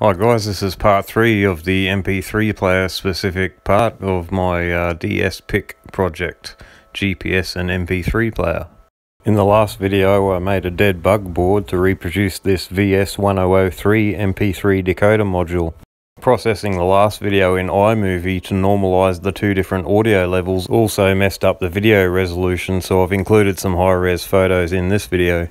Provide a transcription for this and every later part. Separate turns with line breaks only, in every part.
Hi guys, this is part 3 of the MP3 player specific part of my uh, dsPic project, GPS and MP3 player. In the last video I made a dead bug board to reproduce this VS1003 MP3 decoder module. Processing the last video in iMovie to normalize the two different audio levels also messed up the video resolution so I've included some high-res photos in this video.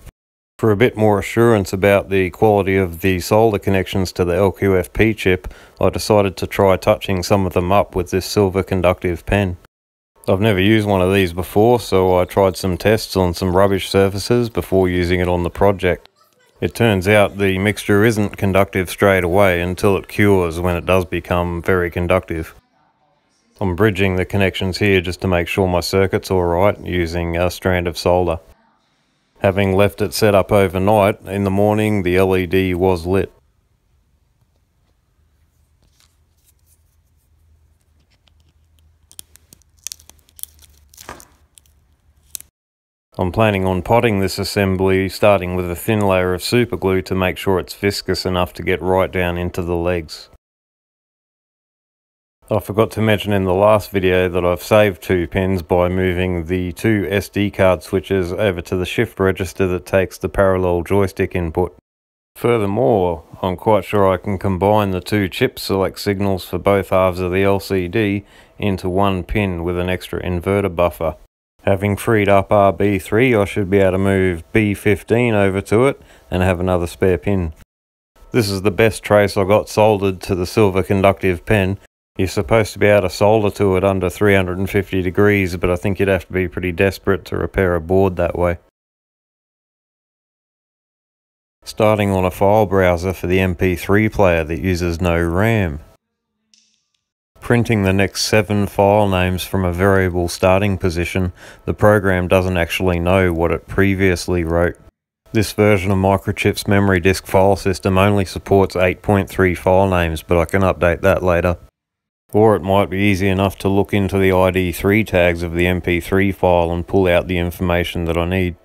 For a bit more assurance about the quality of the solder connections to the LQFP chip, I decided to try touching some of them up with this silver conductive pen. I've never used one of these before, so I tried some tests on some rubbish surfaces before using it on the project. It turns out the mixture isn't conductive straight away until it cures when it does become very conductive. I'm bridging the connections here just to make sure my circuit's are alright using a strand of solder. Having left it set up overnight, in the morning the LED was lit. I'm planning on potting this assembly starting with a thin layer of superglue to make sure it's viscous enough to get right down into the legs. I forgot to mention in the last video that I've saved two pins by moving the two SD card switches over to the shift register that takes the parallel joystick input. Furthermore, I'm quite sure I can combine the two chip select signals for both halves of the LCD into one pin with an extra inverter buffer. Having freed up RB3, I should be able to move B15 over to it and have another spare pin. This is the best trace I got soldered to the silver conductive pen. You're supposed to be able to solder to it under 350 degrees, but I think you'd have to be pretty desperate to repair a board that way. Starting on a file browser for the MP3 player that uses no RAM printing the next seven file names from a variable starting position, the program doesn't actually know what it previously wrote. This version of Microchip's memory disk file system only supports 8.3 file names, but I can update that later. Or it might be easy enough to look into the ID3 tags of the MP3 file and pull out the information that I need.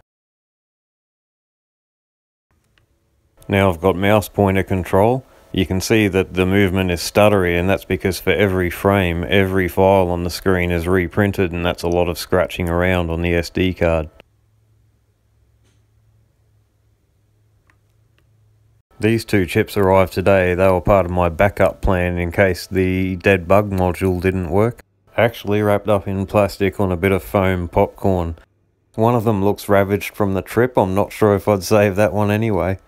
Now I've got mouse pointer control you can see that the movement is stuttery and that's because for every frame, every file on the screen is reprinted and that's a lot of scratching around on the SD card. These two chips arrived today, they were part of my backup plan in case the dead bug module didn't work. Actually wrapped up in plastic on a bit of foam popcorn. One of them looks ravaged from the trip, I'm not sure if I'd save that one anyway.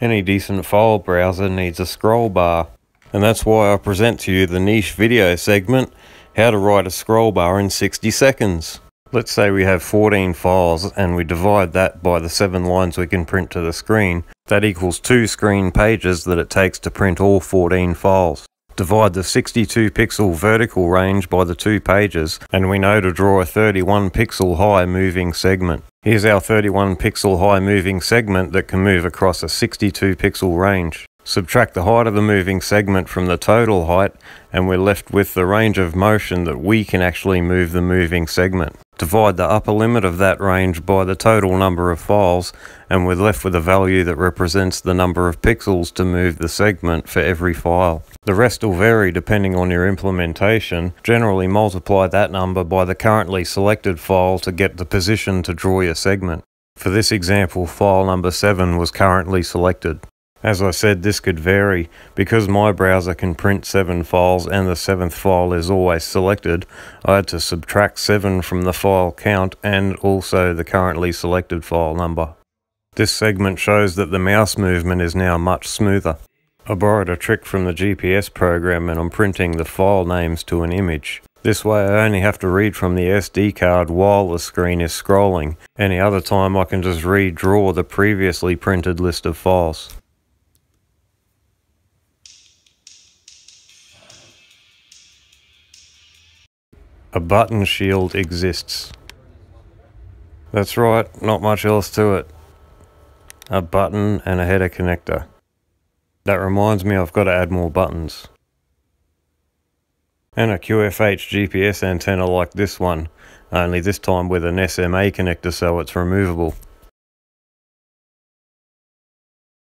Any decent file browser needs a scroll bar. And that's why I present to you the niche video segment, how to write a scroll bar in 60 seconds. Let's say we have 14 files and we divide that by the 7 lines we can print to the screen. That equals 2 screen pages that it takes to print all 14 files. Divide the 62 pixel vertical range by the two pages and we know to draw a 31 pixel high moving segment. Here's our 31 pixel high moving segment that can move across a 62 pixel range. Subtract the height of the moving segment from the total height and we're left with the range of motion that we can actually move the moving segment. Divide the upper limit of that range by the total number of files and we're left with a value that represents the number of pixels to move the segment for every file. The rest will vary depending on your implementation. Generally multiply that number by the currently selected file to get the position to draw your segment. For this example, file number 7 was currently selected. As I said, this could vary. Because my browser can print 7 files and the 7th file is always selected, I had to subtract 7 from the file count and also the currently selected file number. This segment shows that the mouse movement is now much smoother. I borrowed a trick from the GPS program and I'm printing the file names to an image. This way I only have to read from the SD card while the screen is scrolling. Any other time I can just redraw the previously printed list of files. A button shield exists. That's right, not much else to it. A button and a header connector. That reminds me I've got to add more buttons. And a QFH GPS antenna like this one. only this time with an SMA connector so it's removable.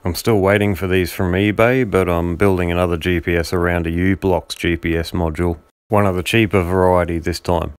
I'm still waiting for these from eBay, but I'm building another GPS around a u-blox GPS module. One of the cheaper variety this time.